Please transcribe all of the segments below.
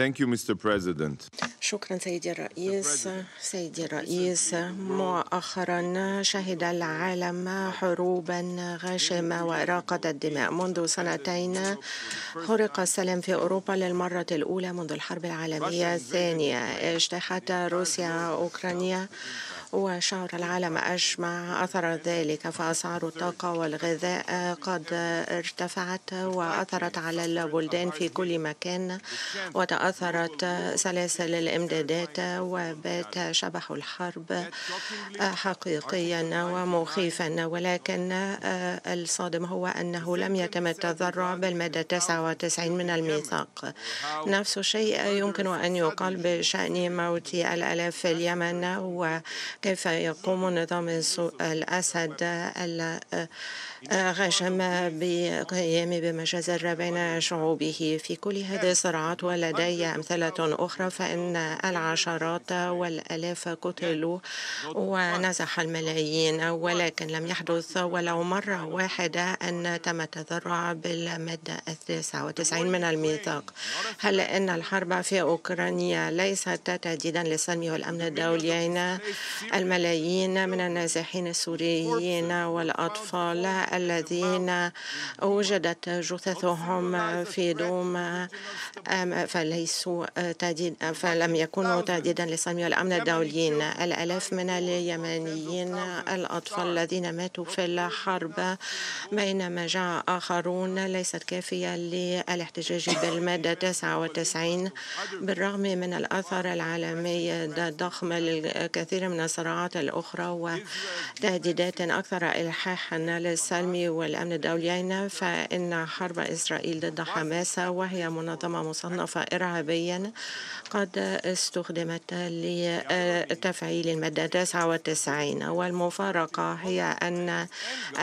Thank you, Mr. President. شكرا سيدي الرئيس سيدي الرئيس مؤخرا شهد العالم حروبا غاشمة وإراقة الدماء منذ سنتين خرق السلام في أوروبا للمرة الأولى منذ الحرب العالمية الثانية اجتاحت روسيا أوكرانيا وشعر العالم أجمع أثر ذلك فأسعار الطاقة والغذاء قد ارتفعت وأثرت على البلدان في كل مكان وتأثرت سلاسل الإمدادات وبات شبح الحرب حقيقيا ومخيفا. ولكن الصادم هو أنه لم يتم التذرع بالمادة 99 من الميثاق. نفس الشيء يمكن أن يقال بشأن موت الألاف في اليمن و كيف يقوم نظام الأسد غشم بقيام بمجازر بين شعوبه. في كل هذه الصراعات ولدي أمثلة أخرى فإن العشرات والألاف قتلوا ونزح الملايين ولكن لم يحدث ولو مرة واحدة أن تم التذرع بالمادة 99 من الميثاق. هل أن الحرب في أوكرانيا ليست تهديدا للسلم والأمن الدوليين؟ الملايين من النازحين السوريين والأطفال الذين وجدت جثثهم في دوم فليسوا تهديد فلم يكونوا تهديدا للسلم والأمن الدوليين. الآلاف من اليمنيين الأطفال الذين ماتوا في الحرب بينما جاء آخرون ليست كافية للاحتجاج بالمادة 99 بالرغم من الأثر العالمي الضخم للكثير من الصراعات الأخرى وتهديدات أكثر إلحاحا للسلم والأمن الدوليين فإن حرب إسرائيل ضد حماس وهي منظمة مصنفة إرهابيا قد استخدمت لتفعيل المادة 99 والمفارقة هي أن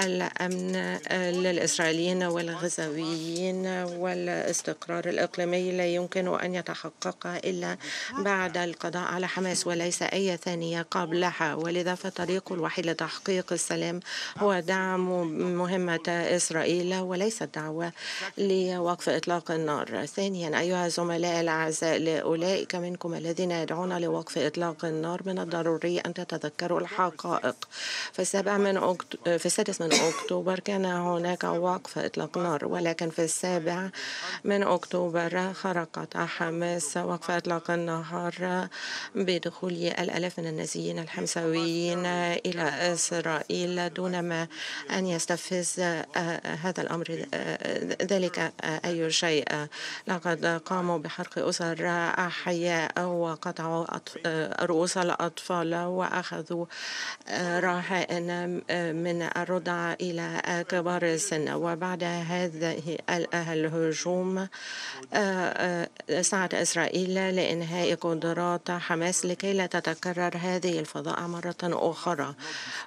الأمن للإسرائيليين والغزاويين والاستقرار الإقليمي لا يمكن أن يتحقق إلا بعد القضاء على حماس وليس أي ثانية قبلها. ولذا فالطريق الوحيد لتحقيق السلام هو دعم مهمة إسرائيل وليس دعوة لوقف إطلاق النار. ثانيا أيها الزملاء الأعزاء لأولئك منكم الذين يدعون لوقف إطلاق النار من الضروري أن تتذكروا الحقائق. في السابع من أكتوبر في السادس من أكتوبر كان هناك وقف إطلاق نار ولكن في السابع من أكتوبر خرقت حماس وقف إطلاق النهار بدخول الآلاف من النازيين الحمساويين إلى إسرائيل دون ما أن يستفز هذا الأمر ذلك أي شيء. لقد قاموا بحرق أسر أحياء وقطعوا رؤوس الأطفال وأخذوا رهائن من الرضع إلى كبار السن. وبعد هذه الهجوم سعت إسرائيل لإنهاء قدرات حماس لكي لا تتكرر هذه الفظائع مرة أخرى.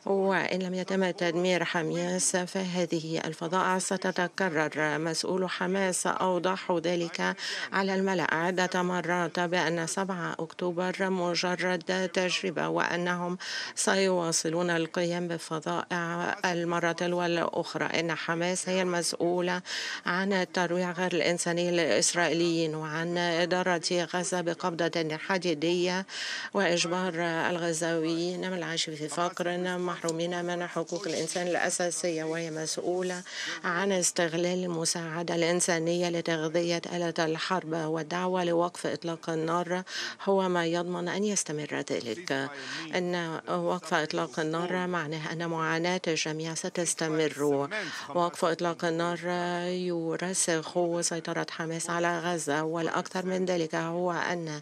وإن لم يتم تدمير حماس فهذه الفظائع ستتكرر. مسؤول حماس أوضحوا ذلك على الملأ عدة مرات بأن 7 أكتوبر مجرد تجربة وأنهم سيواصلون القيام بفظائع المرة والأخرى إن حماس هي المسؤولة عن الترويع غير الإنساني للإسرائيليين وعن إدارة غزة بقبضة حديدية وإجبار الغزاويين العيش في فقر محرومين من حقوق الإنسان الأساسية وهي مسؤولة عن استغلال المساعدة الإنسانية لتغذية آلة الحرب. والدعوة لوقف إطلاق النار هو ما يضمن أن يستمر ذلك. أن وقف إطلاق النار معناه أن معاناة الجميع ستستمر. وقف إطلاق النار يرسخ سيطرة حماس على غزة والأكثر من ذلك هو أن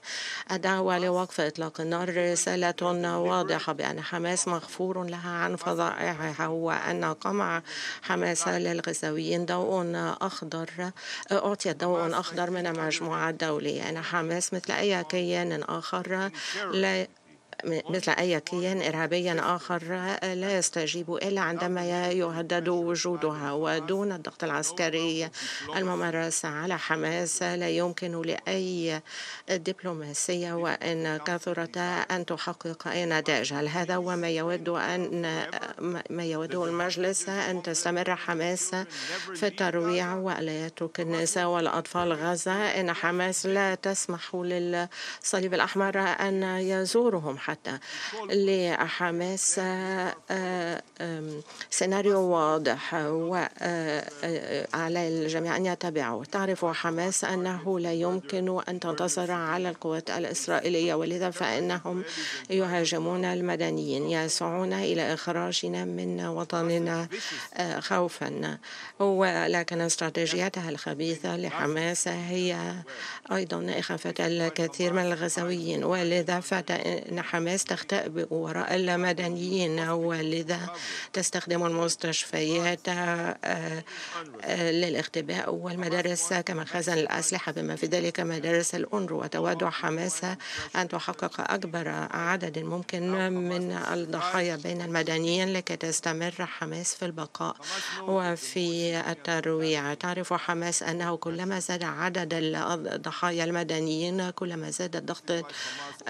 الدعوة لوقف إطلاق النار رسالة واضحة بأن حماس مغفور لها عن فظائعها وأن قمع حماس للغزاويين ضوء أخضر أعطي ضوء أخضر من المجموعة الدولية أن حماس مثل أي كيان آخر لا مثل أي كيان إرهابي آخر لا يستجيب إلا عندما يهدد وجودها ودون الضغط العسكري الممارس على حماس لا يمكن لأي دبلوماسية وإن كثرت أن تحقق أي نتائج. هذا هو ما يود أن ما يوده المجلس أن تستمر حماس في الترويع ولا يترك النساء والأطفال غزة؟ إن حماس لا تسمح للصليب الأحمر أن يزورهم. حتى لحماس سيناريو واضح وعلى الجميع أن يتبعه تعرف حماس أنه لا يمكن أن تنتصر على القوات الإسرائيلية ولذا فإنهم يهاجمون المدنيين يسعون إلى إخراجنا من وطننا خوفا. ولكن استراتيجيتها الخبيثة لحماس هي أيضا إخافة الكثير من الغزويين ولذا فإن حماس تختبئ وراء المدنيين ولذا تستخدم المستشفيات للاختباء والمدارس. كمخازن الأسلحة بما في ذلك مدارس الأنرو وتود حماس أن تحقق أكبر عدد ممكن من الضحايا بين المدنيين لكي تستمر حماس في البقاء وفي الترويع. تعرف حماس أنه كلما زاد عدد الضحايا المدنيين كلما زاد الضغط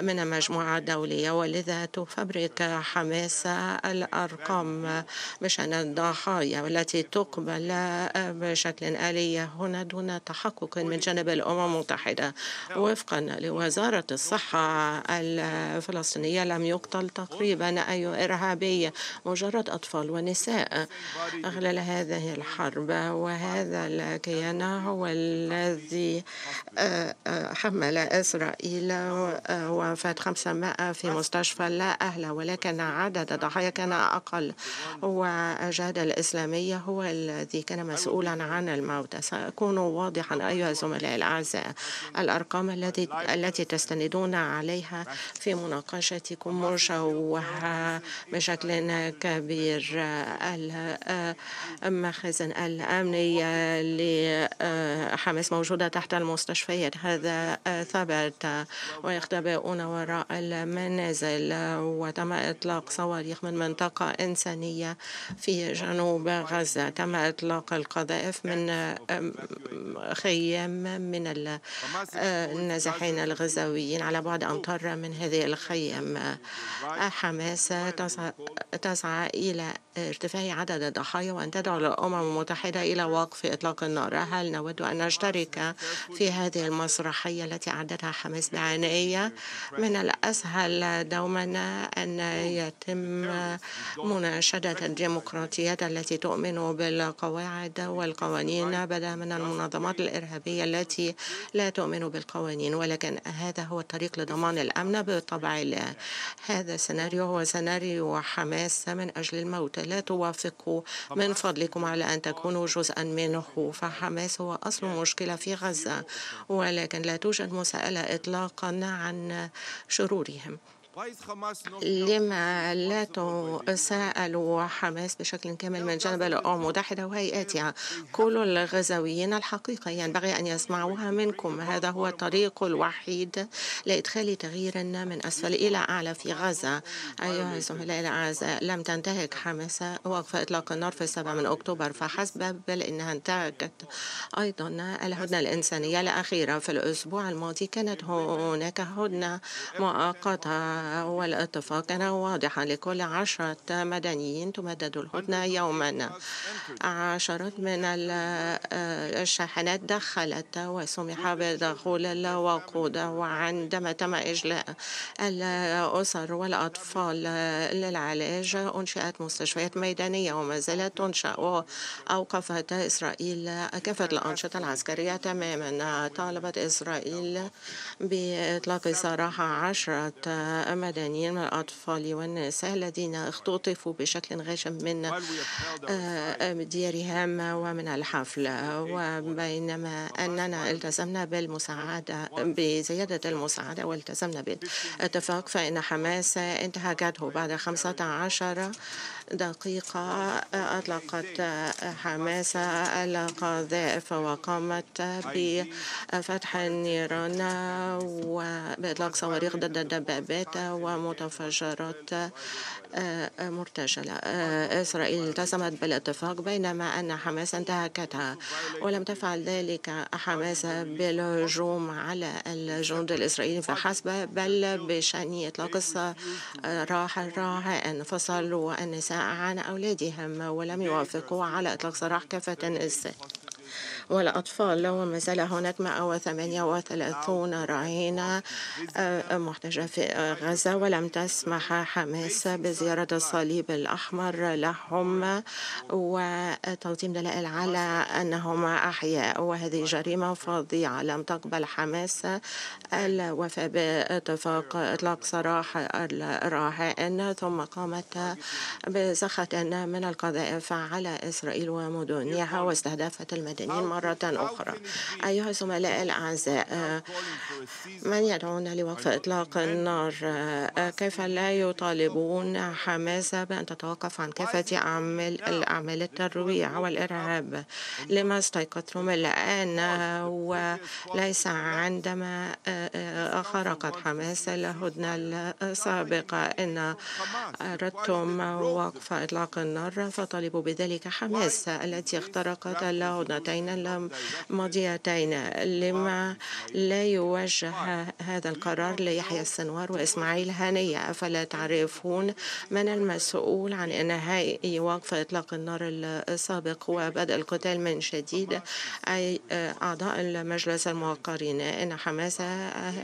من المجموعة الدولية. ولذا تفبرك حماس الأرقام بشأن الضحايا والتي تقبل بشكل آلي هنا دون تحقق من جانب الأمم المتحدة. وفقا لوزارة الصحة الفلسطينية لم يقتل تقريبا أي إرهابي مجرد أطفال ونساء خلال هذه الحرب. وهذا الكيان هو الذي حمل إسرائيل وفاة 500 في مستشفى لا أهل ولكن عدد الضحايا كان أقل. والجهاد الإسلامي هو الذي كان مسؤولا عن الموت. سأكون واضحا أيها الزملاء الأعزاء الأرقام التي التي تستندون عليها في مناقشتكم مشوهة بشكل كبير. المخازن الأمنية لحماس موجودة تحت المستشفيات. هذا ثبت ويختبئون وراء المنازل وتم إطلاق صواريخ من منطقة إنسانية في جنوب غزة. تم إطلاق القذائف من خيام من النازحين الغزاويين على بعد أمتار من هذه الخيام. حماس تسعى إلى ارتفاع عدد الضحايا وأن تدعو الأمم المتحدة إلى وقف إطلاق النار. هل نود أن نشترك في هذه المسرحية التي أعدتها حماس بعناية؟ من الأسهل دوما أن يتم مناشدة الديمقراطيات التي تؤمن بالقواعد والقوانين بدلا من المنظمات الإرهابية التي لا تؤمن بالقوانين. ولكن هذا هو الطريق لضمان الأمن بالطبع الله هذا السيناريو. هو سيناريو حماس من أجل الموت. لا توافقوا من فضلكم على أن تكونوا جزءا منه. فحماس هو أصل مشكلة في غزة. ولكن لا توجد مساءلة إطلاقا عن شرورهم. لما لا تساءلوا حماس بشكل كامل من جانب الأمم المتحدة وهيئاتها كل الغزاويين الحقيقة ينبغي أن يسمعوها منكم. هذا هو الطريق الوحيد لإدخال تغيير من أسفل إلى أعلى في غزة. أيها الزملاء الأعزاء لم تنتهك حماس وقف إطلاق النار في السابع من أكتوبر. فحسب بل إنها انتهكت. أيضا الهدنة الإنسانية الأخيرة في الأسبوع الماضي كانت هناك هدنة مؤقتة. والاتفاق كان واضحا لكل عشرة مدنيين تمدد الهدنة يوما. عشرات من الشاحنات دخلت وسمح بدخول الوقود وعندما تم إجلاء الأسر والأطفال للعلاج أنشئت مستشفيات ميدانية وما زالت تنشأ. وأوقفت إسرائيل كافة الأنشطة العسكرية تماما. طالبت إسرائيل بإطلاق سراح عشرة مدنيين من الأطفال والنساء الذين اختطفوا بشكل غاشم من آه، ديارهم ومن الحفل. وبينما أننا التزمنا بالمساعدة بزيادة المساعدة والتزمنا بالاتفاق فإن حماس انتهكته بعد 15 دقيقة أطلقت حماس القذائف وقامت بفتح النيران وبإطلاق صواريخ ضد الدبابات ومتفجرات مرتجلة. إسرائيل التزمت بالاتفاق بينما أن حماس انتهكتها. ولم تفعل ذلك حماس بالهجوم على الجنود الإسرائيليين فحسب بل بشأن إطلاق السراح الرهائن فصلوا النساء عن أولادهم ولم يوافقوا على إطلاق سراح كافة النساء والأطفال وما زال هناك 138 رهينة محتجة في غزة ولم تسمح حماس بزيارة الصليب الأحمر لهم وتقديم دلائل على أنهم أحياء. وهذه جريمة فظيعة لم تقبل حماس الوفاء باتفاق إطلاق سراح الرهائن ثم قامت بزخة من القذائف على إسرائيل ومدنها واستهدفت المدنيين مرة أخرى. أيها الزملاء الأعزاء من يدعون لوقف إطلاق النار؟ كيف لا يطالبون حماس بأن تتوقف عن كافة أعمال الأعمال الترويع والإرهاب؟ لما استيقظتم الآن وليس عندما خرقت حماس الهدنة السابقة. إن أردتم وقف إطلاق النار فطالبوا بذلك حماس التي اخترقت الهدنتين الماضيتين لما لا يوجه هذا القرار ليحيى السنوار وإسماعيل هنية أفلا تعرفون من المسؤول عن إنهاء وقف إطلاق النار السابق وبدء القتال من جديد أي أعضاء المجلس الموقرين؟ إن حماس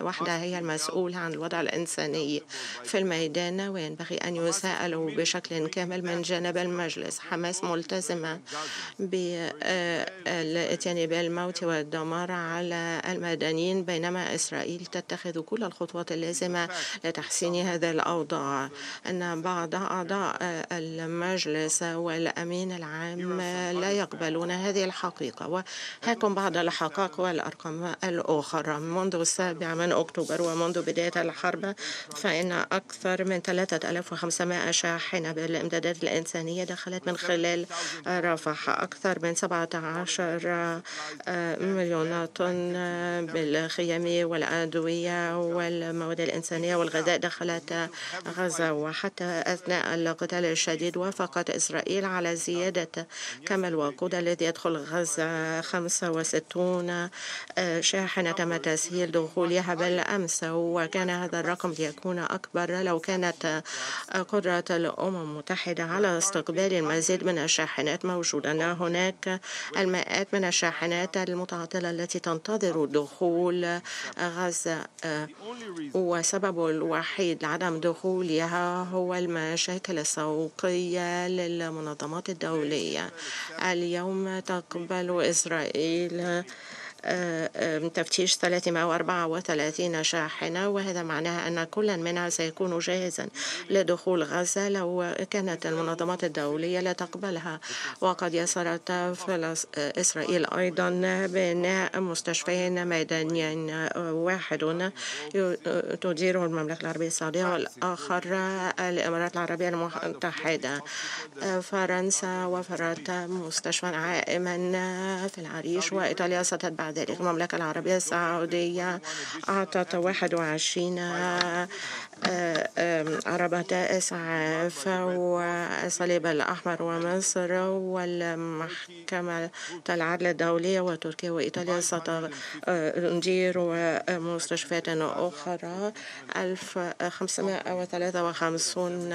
وحدها هي المسؤولة عن الوضع الإنساني في الميدان وينبغي أن يسألوا بشكل كامل من جانب المجلس. حماس ملتزمة الاتيان بالموت والدمار على المدنيين بينما إسرائيل تتخذ كل الخطوات اللازمة لتحسين هذه الأوضاع. أن بعض أعضاء المجلس والأمين العام لا يقبلون هذه الحقيقة وهاكم بعض الحقائق والأرقام الأخرى. منذ السابع من أكتوبر ومنذ بداية الحرب فإن أكثر من 3500 شاحنة بالإمدادات الإنسانية دخلت من خلال رفح. أكثر من 17 مليون طن بالخيام والأدوية والمواد الإنسانية والغذاء دخلت غزة. وحتى أثناء القتال الشديد وافقت إسرائيل على زيادة كم الوقود الذي يدخل غزة. 65 شاحنة تم تسهيل دخولها بالأمس. وكان هذا الرقم ليكون أكبر لو كانت قدرة الأمم المتحدة على استقبال المزيد من الشاحنات موجودة. هناك المئات من الشاحنات المتعطلة التي تنتظر دخول غزة والسبب الوحيد لعدم دخولها هو المشاكل السوقية للمنظمات الدولية. اليوم تقبل إسرائيل تفتيش 334 شاحنة وهذا معناه أن كل منها سيكون جاهزا لدخول غزة لو كانت المنظمات الدولية لا تقبلها. وقد يسرت إسرائيل أيضا بناء مستشفيين ميدانيين واحد تديره المملكة العربية السعودية والآخر الإمارات العربية المتحدة. فرنسا وفرت مستشفى عائما في العريش وإيطاليا ستتبع ذلك المملكة العربية السعودية أعطت 21 عربة إسعاف والصليب الأحمر ومصر والمحكمة العدل الدولية وتركيا وإيطاليا ستدير مستشفيات أخرى. 1553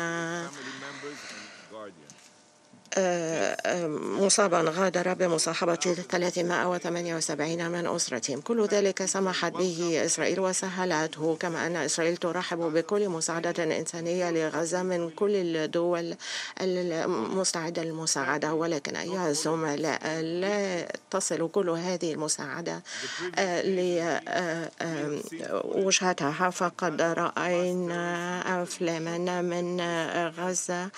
مصابا غادر بمصاحبة 378 من أسرتهم. كل ذلك سمحت به إسرائيل وسهلته كما أن إسرائيل ترحب بكل مساعدة إنسانية لغزة من كل الدول المستعدة للمساعدة. ولكن أيها الزملاء لا تصل كل هذه المساعدة لوجهتها. فقد رأينا أفلاما من غزة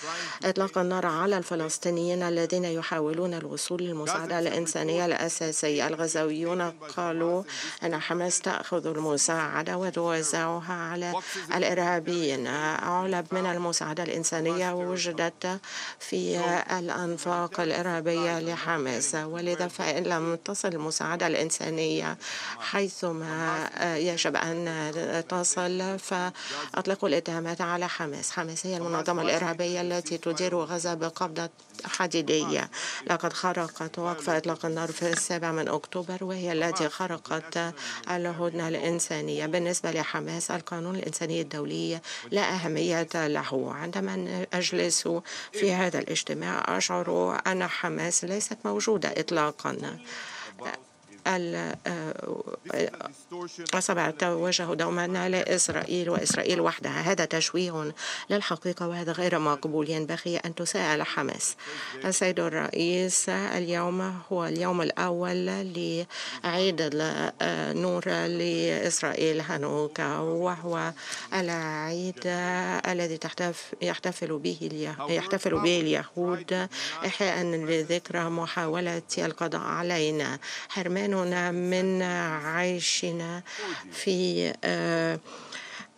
إطلاق النار على الفلسطينيين الفلسطينيين الذين يحاولون الوصول للمساعدة الإنسانية الأساسية. الغزاويون قالوا أن حماس تأخذ المساعدة وتوزعها على الإرهابيين. علب من المساعدة الإنسانية وجدت في الأنفاق الإرهابية لحماس. ولذا فإن لم تصل المساعدة الإنسانية حيثما يجب أن تصل فأطلقوا الاتهامات على حماس. حماس هي المنظمة الإرهابية التي تدير غزة بقبضة حديدية. لقد خرقت وقف إطلاق النار في السابع من أكتوبر وهي التي خرقت الهدنة الإنسانية. بالنسبة لحماس القانون الإنساني الدولي لا أهمية له. عندما أجلس في هذا الاجتماع أشعر أن حماس ليست موجودة إطلاقا. الأصابع توجه دوما لإسرائيل وإسرائيل وحدها. هذا تشويه للحقيقة وهذا غير مقبول. ينبغي أن تساءل حماس. السيد الرئيس اليوم هو اليوم الأول لعيد النور لإسرائيل هانوكا وهو العيد الذي يحتفل به يحتفل به اليهود إحياء لذكرى محاولة القضاء علينا. حرمان إيماننا من عيشنا في آه،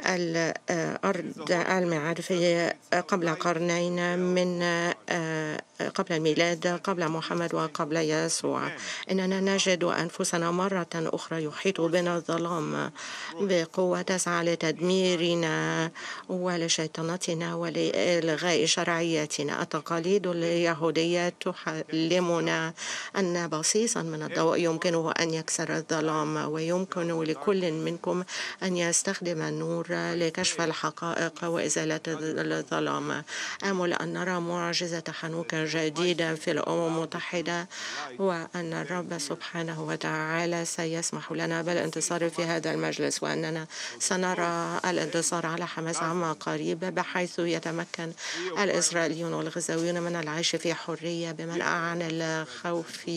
الأرض المعرفية قبل قرنين من آه، قبل الميلاد قبل محمد وقبل يسوع. إننا نجد أنفسنا مرة أخرى يحيط بنا الظلام بقوة تسعى لتدميرنا ولشيطنتنا ولإلغاء شرعيتنا التقاليد اليهودية تعلمنا أن بصيصا من الضوء يمكنه أن يكسر الظلام ويمكن لكل منكم أن يستخدم النور لكشف الحقائق وإزالة الظلام. آمل أن نرى معجزة حنوك جديدة في الأمم المتحدة وأن الرب سبحانه وتعالى سيسمح لنا بالانتصار في هذا المجلس وأننا سنرى الانتصار على حماس عما قريب بحيث يتمكن الإسرائيليون والغزاويون من العيش في حرية بمنع عن الخوف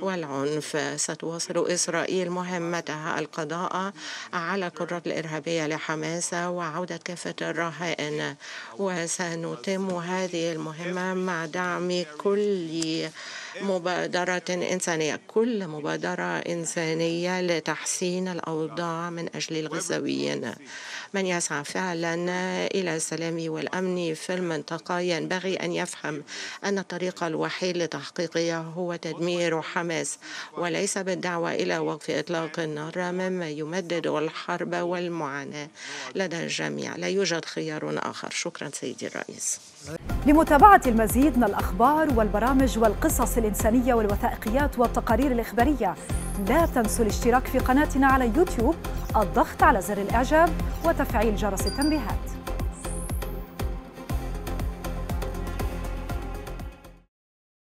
والعنف. ستواصل إسرائيل مهمتها القضاء على القدرات الإرهابية لحماس وعودة كافة الرهائن وسنتم هذه المهمة مع دعم دعم كل مبادرة إنسانية. كل مبادرة إنسانية لتحسين الأوضاع من أجل الغزاويين من يسعى فعلا إلى السلام والأمن في المنطقة ينبغي أن يفهم أن الطريق الوحيد لتحقيقه هو تدمير حماس وليس بالدعوة إلى وقف إطلاق النار مما يمدد الحرب والمعاناة لدى الجميع. لا يوجد خيار آخر. شكرا سيدي الرئيس. لمتابعة المزيد من الأخبار والبرامج والقصص الإنسانية والوثائقيات والتقارير الإخبارية. لا تنسوا الاشتراك في قناتنا على يوتيوب الضغط على زر الإعجاب وتفعيل جرس التنبيهات.